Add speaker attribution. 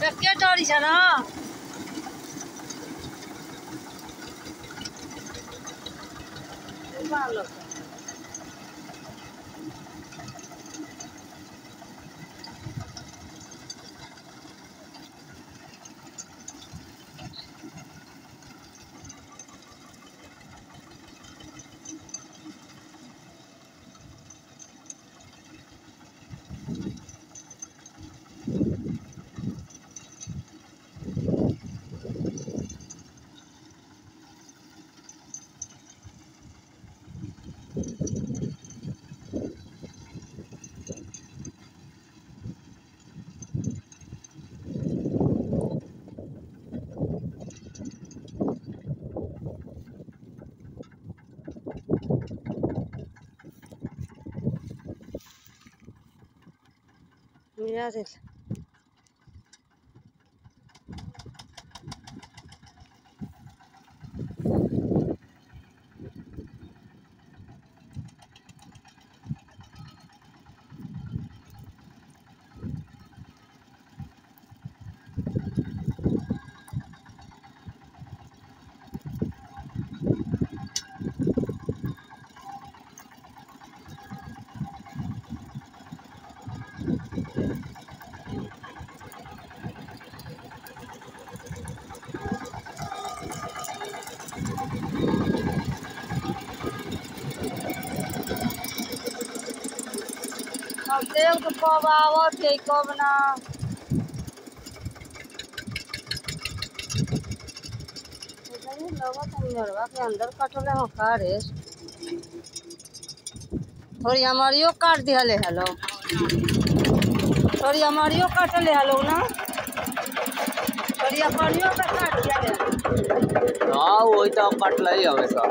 Speaker 1: 这别找里去
Speaker 2: 了啊！完了。对呀，对。अब देख तो कब आवत है कब ना? के अंदर कटले हो का रे थोड़ी हमारियो काट दिहले हेलो। थोड़ी हमारियो काटले ना? थोड़ी हमारियो का काट दिहले।
Speaker 1: हाँ वही तो कट लाई हमेशा।